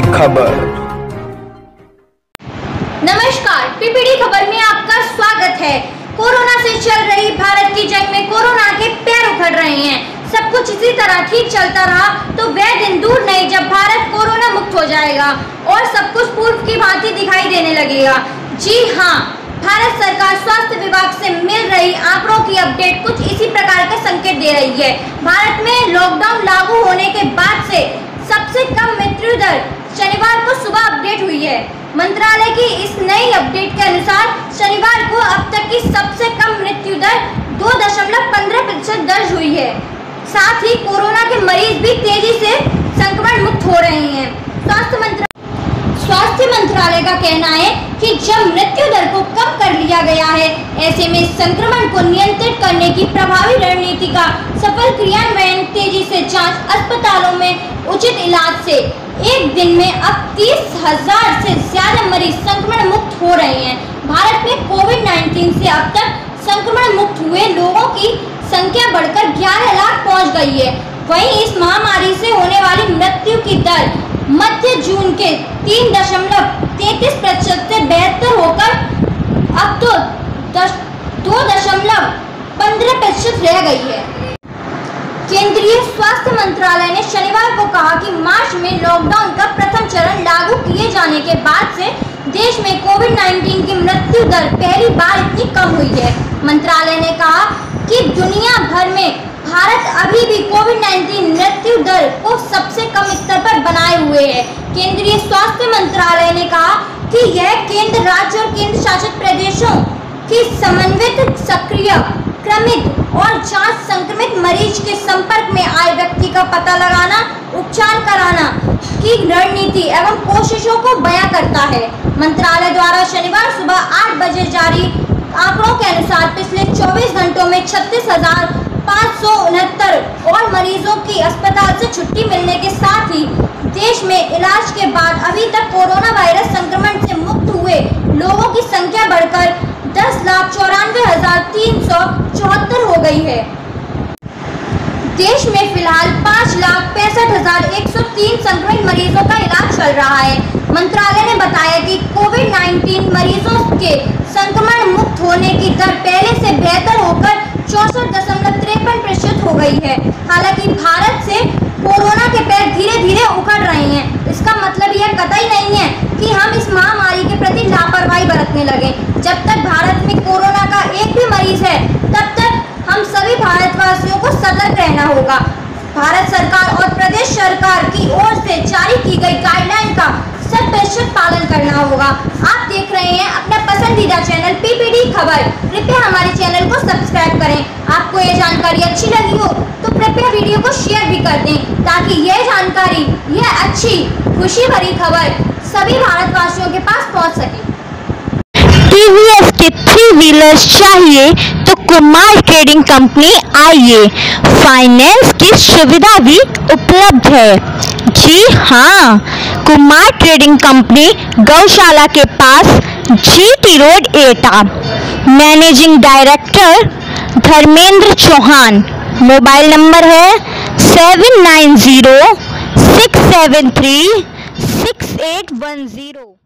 PPD खबर। नमस्कार, PPD खबर में आपका स्वागत है। कोरोना से चल रही भारत की जंग में कोरोना के पैर उखड़ रहे हैं। सब कुछ इसी तरह ठीक चलता रहा तो वह दिन दूर नहीं जब भारत कोरोना मुक्त हो जाएगा और सब कुछ पूर्व की भांति दिखाई देने लगेगा। जी हाँ भारत सरकार स्वास्थ्य विभाग से मिल रही आंकड़ों की अपडेट कुछ इसी प्रकार का संकेत दे रही है। भारत में लॉकडाउन लागू होने के बाद से सबसे कम अपडेट हुई है। मंत्रालय की इस नई अपडेट के अनुसार शनिवार को अब तक की सबसे कम मृत्यु दर दो दशमलव पंद्रह प्रतिशत दर्ज हुई है। साथ ही कोरोना के मरीज़ भी तेज़ी से संक्रमण मुक्त हो रहे हैं। स्वास्थ्य मंत्रालय स्वास्थ्य मंत्रालय का कहना है कि जब मृत्यु दर को कम कर लिया गया है, ऐसे में संक्रमण को नियंत्रित करने की प्रभावी रणनीति का सफल क्रियान्वयन तेज़ी से जाँच अस्पतालों में उचित इलाज से एक दिन में अब तीस हज़ार से ज़्यादा मरीज़ संक्रमण मुक्त हो रहे हैं। भारत में कोविड 19 से अब तक संक्रमण मुक्त हुए लोगों की संख्या बढ़कर 11 लाख पहुँच गई है। वहीं इस महामारी से होने वाली मृत्यु की दर मध्य जून के तीन दशमलव तैतीस प्रतिशत से बेहतर होकर अब तो दस, दो दशमलव पंद्रह प्रतिशत रह गई है। केंद्रीय स्वास्थ्य मंत्रालय ने शनिवार को कहा मार्च में लॉकडाउन का प्रथम चरण लागू किए जाने के बाद से देश में कोविड 19 की मृत्यु दर पहली बार इतनी कम हुई है। मंत्रालय ने कहा कि दुनिया भर में भारत अभी भी कोविड 19 मृत्यु दर को सबसे कम स्तर पर बनाए हुए है। केंद्रीय स्वास्थ्य मंत्रालय ने कहा कि यह केंद्र राज्य और केंद्र शासित प्रदेशों की समन्वित, सक्रिय, क्रमित और जाँच संक्रमित मरीज़ के संपर्क में आए व्यक्ति का पता लगाना उपचार कराना की रणनीति एवं कोशिशों को बयां करता है। मंत्रालय द्वारा शनिवार सुबह आठ बजे जारी आंकड़ों के अनुसार पिछले 24 घंटों में छत्तीस हज़ार और मरीजों की अस्पताल से छुट्टी मिलने के साथ ही देश में इलाज के बाद अभी तक कोरोना वायरस संक्रमण से मुक्त हुए लोगों की संख्या बढ़कर दस लाख चौरानवे हज़ार तीन सौ चौहत्तर हो गई है। देश में फ़िलहाल पाँच लाख पैंसठ हज़ार एक सौ तीन संक्रमित मरीजों का इलाज चल रहा है। मंत्रालय ने बताया कि कोविड 19 मरीजों के संक्रमण मुक्त होने की दर पहले से बेहतर होकर चौसठ प्रतिशत हो गई है। हालाँकि भारत से कोरोना के पैर धीरे धीरे उखड़ रहे हैं। इसका मतलब यह कतई नहीं है कि हम इस महामारी के प्रति लापरवाही बरतने लगे। जब तक भारत में कोरोना का एक भी मरीज़ है, तब तक हम सभी भारतवासियों को सतर्क रहना होगा। भारत सरकार और प्रदेश सरकार की ओर से जारी की गई गाइडलाइन का शत प्रतिशत पालन करना होगा। आप देख रहे हैं अपना पसंदीदा चैनल पीपीडी खबर। कृपया हमारे चैनल को सब्सक्राइब करें। आपको ये जानकारी अच्छी लगी हो तो कृपया वीडियो को शेयर भी कर दें, ताकि यह जानकारी यह अच्छी, खुशी भरी खबर सभी भारतवासियों के पास पहुँच सके। के थ्री व्हीलर्स चाहिए तो कुमार ट्रेडिंग कंपनी आइए। फाइनेंस की सुविधा भी उपलब्ध है। जी हाँ कुमार ट्रेडिंग कंपनी गौशाला के पास G T road Etah. Managing director Dharmendra Chauhan. Mobile number है seven nine zero six seven three six eight one zero